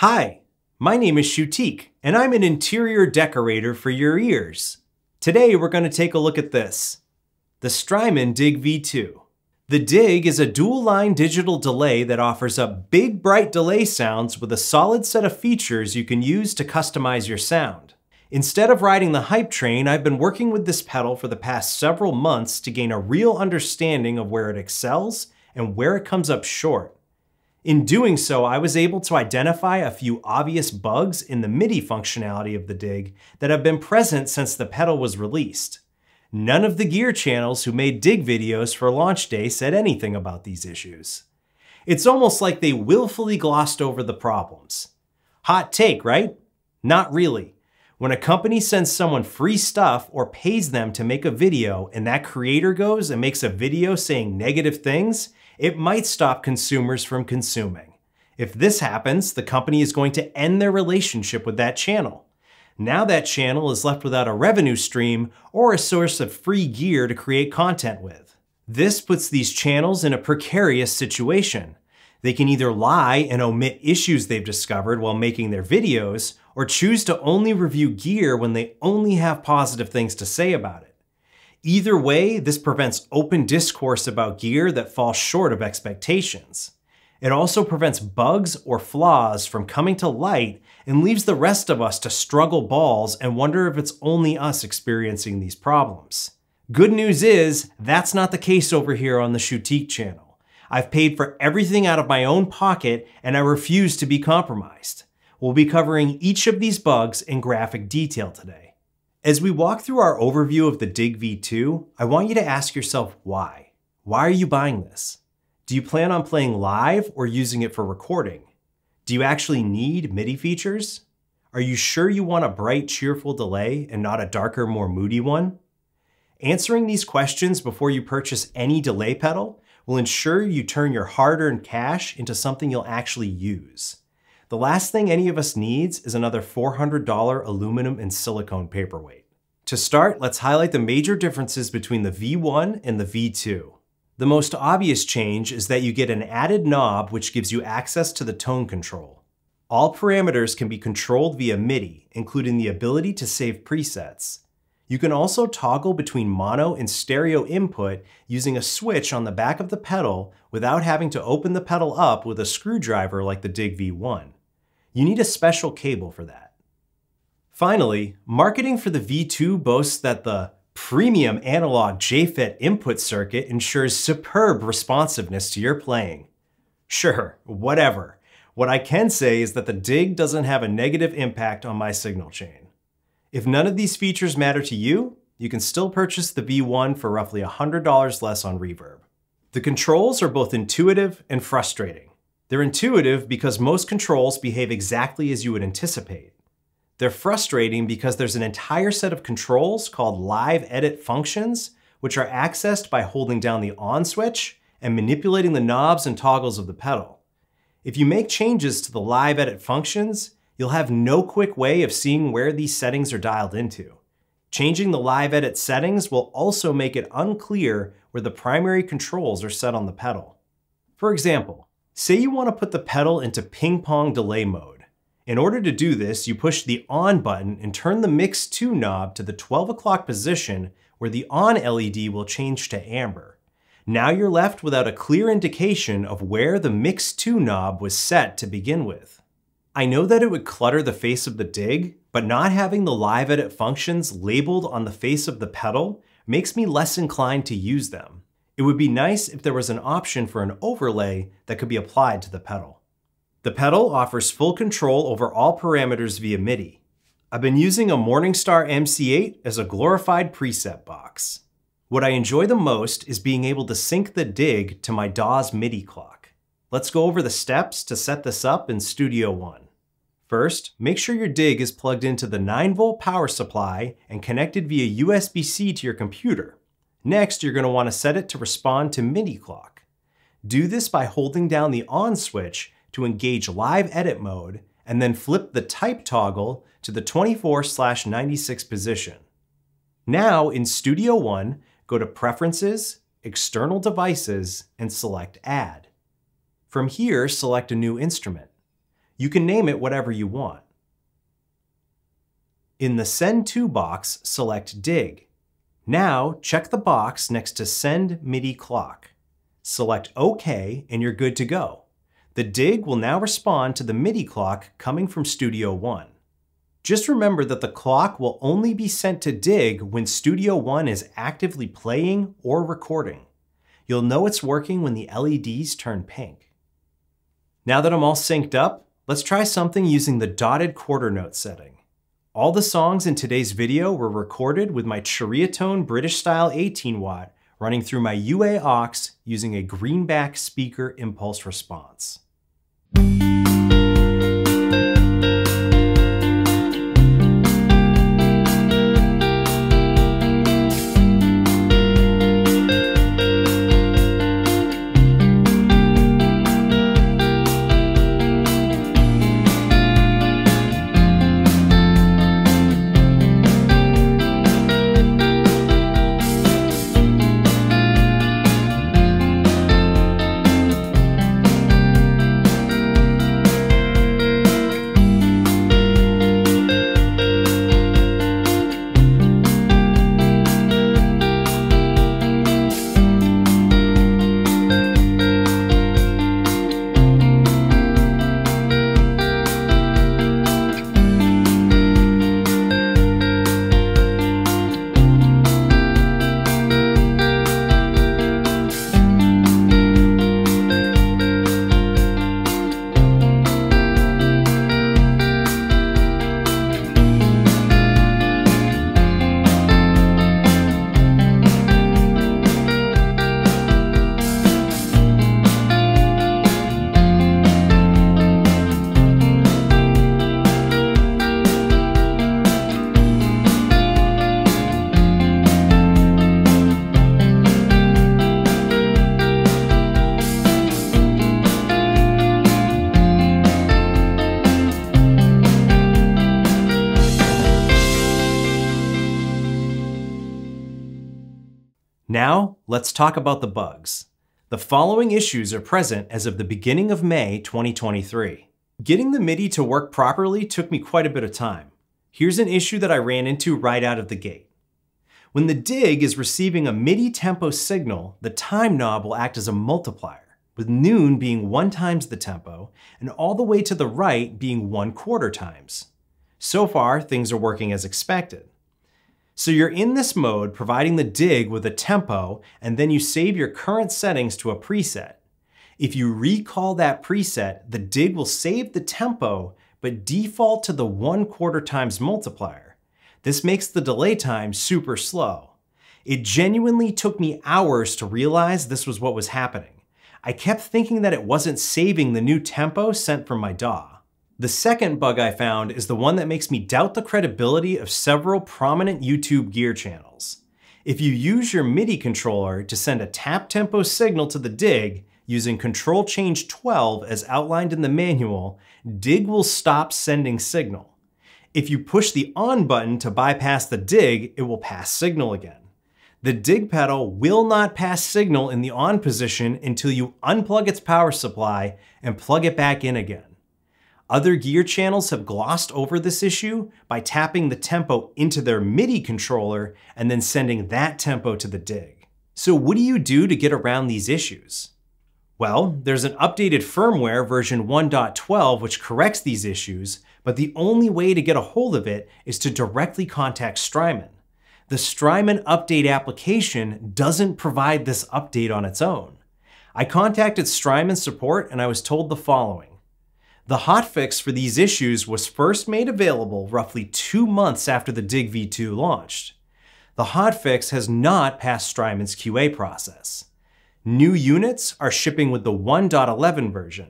Hi, my name is ShoeTique, and I'm an interior decorator for your ears. Today we're going to take a look at this, the Strymon Dig V2. The Dig is a dual-line digital delay that offers up big bright delay sounds with a solid set of features you can use to customize your sound. Instead of riding the hype train, I've been working with this pedal for the past several months to gain a real understanding of where it excels and where it comes up short. In doing so, I was able to identify a few obvious bugs in the MIDI functionality of the Dig that have been present since the pedal was released. None of the gear channels who made dig videos for launch day said anything about these issues. It's almost like they willfully glossed over the problems. Hot take, right? Not really. When a company sends someone free stuff or pays them to make a video and that creator goes and makes a video saying negative things, it might stop consumers from consuming. If this happens, the company is going to end their relationship with that channel. Now that channel is left without a revenue stream or a source of free gear to create content with. This puts these channels in a precarious situation. They can either lie and omit issues they've discovered while making their videos, or choose to only review gear when they only have positive things to say about it. Either way, this prevents open discourse about gear that falls short of expectations. It also prevents bugs or flaws from coming to light and leaves the rest of us to struggle balls and wonder if it's only us experiencing these problems. Good news is, that's not the case over here on the ShoeTique channel. I've paid for everything out of my own pocket and I refuse to be compromised. We'll be covering each of these bugs in graphic detail today. As we walk through our overview of the Dig V2, I want you to ask yourself why. Why are you buying this? Do you plan on playing live or using it for recording? Do you actually need MIDI features? Are you sure you want a bright, cheerful delay and not a darker, more moody one? Answering these questions before you purchase any delay pedal will ensure you turn your hard-earned cash into something you'll actually use. The last thing any of us needs is another $400 aluminum and silicone paperweight. To start, let's highlight the major differences between the V1 and the V2. The most obvious change is that you get an added knob which gives you access to the tone control. All parameters can be controlled via MIDI, including the ability to save presets. You can also toggle between mono and stereo input using a switch on the back of the pedal without having to open the pedal up with a screwdriver like the Dig V1. You need a special cable for that. Finally, marketing for the V2 boasts that the premium analog JFET input circuit ensures superb responsiveness to your playing. Sure, whatever. What I can say is that the DIG doesn't have a negative impact on my signal chain. If none of these features matter to you, you can still purchase the V1 for roughly $100 less on Reverb. The controls are both intuitive and frustrating. They're intuitive because most controls behave exactly as you would anticipate. They're frustrating because there's an entire set of controls called live edit functions, which are accessed by holding down the on switch and manipulating the knobs and toggles of the pedal. If you make changes to the live edit functions, you'll have no quick way of seeing where these settings are dialed into. Changing the live edit settings will also make it unclear where the primary controls are set on the pedal. For example, say you want to put the pedal into ping pong delay mode. In order to do this, you push the on button and turn the mix to knob to the 12 o'clock position where the on LED will change to amber. Now you're left without a clear indication of where the mix to knob was set to begin with. I know that it would clutter the face of the dig, but not having the live edit functions labeled on the face of the pedal makes me less inclined to use them. It would be nice if there was an option for an overlay that could be applied to the pedal. The pedal offers full control over all parameters via MIDI. I've been using a Morningstar MC8 as a glorified preset box. What I enjoy the most is being able to sync the dig to my DAW's MIDI clock. Let's go over the steps to set this up in Studio One. First, make sure your dig is plugged into the 9 volt power supply and connected via USB-C to your computer. Next, you're going to want to set it to respond to MIDI clock. Do this by holding down the on switch to engage live edit mode and then flip the type toggle to the 24 96 position. Now in Studio One, go to Preferences, External Devices, and select Add. From here, select a new instrument. You can name it whatever you want. In the Send To box, select Dig. Now, check the box next to Send MIDI Clock. Select OK and you're good to go. The dig will now respond to the MIDI clock coming from Studio One. Just remember that the clock will only be sent to dig when Studio One is actively playing or recording. You'll know it's working when the LEDs turn pink. Now that I'm all synced up, let's try something using the dotted quarter note setting. All the songs in today's video were recorded with my Chariotone British style 18 watt running through my UA OX using a greenback speaker impulse response. Let's talk about the bugs. The following issues are present as of the beginning of May 2023. Getting the MIDI to work properly took me quite a bit of time. Here's an issue that I ran into right out of the gate. When the dig is receiving a MIDI tempo signal, the time knob will act as a multiplier, with noon being one times the tempo, and all the way to the right being one quarter times. So far, things are working as expected. So you're in this mode providing the dig with a tempo, and then you save your current settings to a preset. If you recall that preset, the dig will save the tempo, but default to the one quarter times multiplier. This makes the delay time super slow. It genuinely took me hours to realize this was what was happening. I kept thinking that it wasn't saving the new tempo sent from my DAW. The second bug I found is the one that makes me doubt the credibility of several prominent YouTube gear channels. If you use your MIDI controller to send a tap tempo signal to the dig using Control Change 12 as outlined in the manual, dig will stop sending signal. If you push the on button to bypass the dig, it will pass signal again. The dig pedal will not pass signal in the on position until you unplug its power supply and plug it back in again. Other gear channels have glossed over this issue by tapping the tempo into their MIDI controller and then sending that tempo to the dig. So what do you do to get around these issues? Well, there's an updated firmware version 1.12 which corrects these issues, but the only way to get a hold of it is to directly contact Strymon. The Strymon update application doesn't provide this update on its own. I contacted Strymon support and I was told the following. The hotfix for these issues was first made available roughly two months after the Dig V2 launched. The hotfix has not passed Strymon's QA process. New units are shipping with the 1.11 version.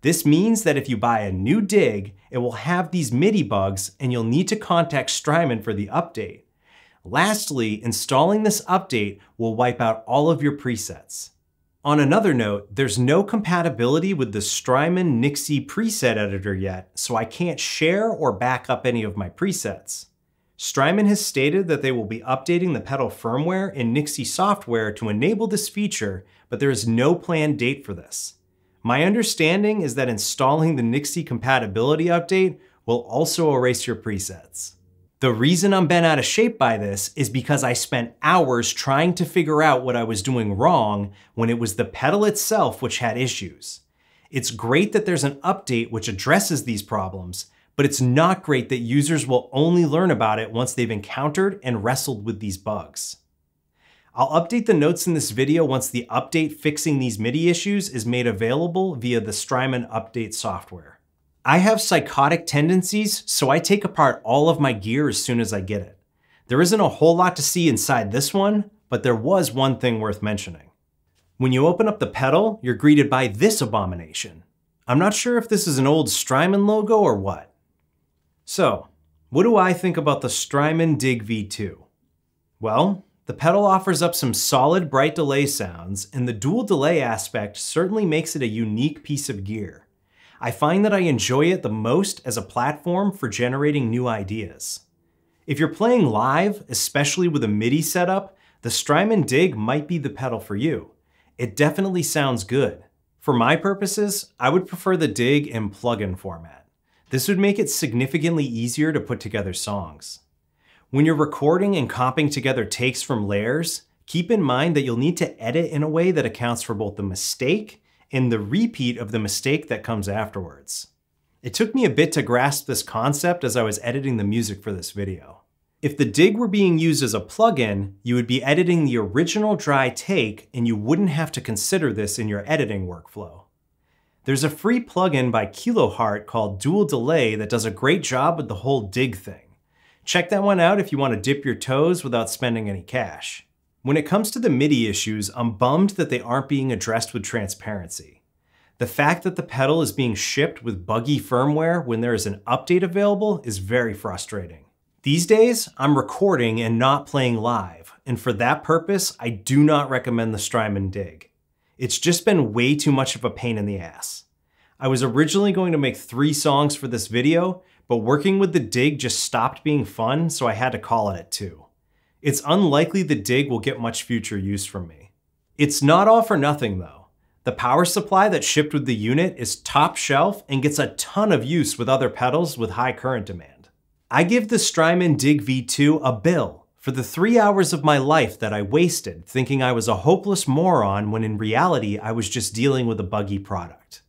This means that if you buy a new Dig, it will have these MIDI bugs and you'll need to contact Strymon for the update. Lastly, installing this update will wipe out all of your presets. On another note, there's no compatibility with the Strymon Nixie preset editor yet, so I can't share or back up any of my presets. Strymon has stated that they will be updating the pedal firmware in Nixie software to enable this feature, but there is no planned date for this. My understanding is that installing the Nixie compatibility update will also erase your presets. The reason I'm bent out of shape by this is because I spent hours trying to figure out what I was doing wrong when it was the pedal itself which had issues. It's great that there's an update which addresses these problems, but it's not great that users will only learn about it once they've encountered and wrestled with these bugs. I'll update the notes in this video once the update fixing these MIDI issues is made available via the Strymon update software. I have psychotic tendencies, so I take apart all of my gear as soon as I get it. There isn't a whole lot to see inside this one, but there was one thing worth mentioning. When you open up the pedal, you're greeted by this abomination. I'm not sure if this is an old Strymon logo or what. So, what do I think about the Strymon Dig V2? Well, the pedal offers up some solid bright delay sounds, and the dual delay aspect certainly makes it a unique piece of gear. I find that I enjoy it the most as a platform for generating new ideas. If you're playing live, especially with a MIDI setup, the Strymon Dig might be the pedal for you. It definitely sounds good. For my purposes, I would prefer the Dig in plugin format. This would make it significantly easier to put together songs. When you're recording and comping together takes from layers, keep in mind that you'll need to edit in a way that accounts for both the mistake in the repeat of the mistake that comes afterwards. It took me a bit to grasp this concept as I was editing the music for this video. If the dig were being used as a plugin, you would be editing the original dry take and you wouldn't have to consider this in your editing workflow. There's a free plugin by Kiloheart called Dual Delay that does a great job with the whole dig thing. Check that one out if you want to dip your toes without spending any cash. When it comes to the MIDI issues, I'm bummed that they aren't being addressed with transparency. The fact that the pedal is being shipped with buggy firmware when there is an update available is very frustrating. These days, I'm recording and not playing live, and for that purpose, I do not recommend the Strymon Dig. It's just been way too much of a pain in the ass. I was originally going to make three songs for this video, but working with the Dig just stopped being fun, so I had to call it at two. It's unlikely the dig will get much future use from me. It's not all for nothing though. The power supply that shipped with the unit is top shelf and gets a ton of use with other pedals with high current demand. I give the Strymon Dig V2 a bill for the three hours of my life that I wasted thinking I was a hopeless moron when in reality I was just dealing with a buggy product.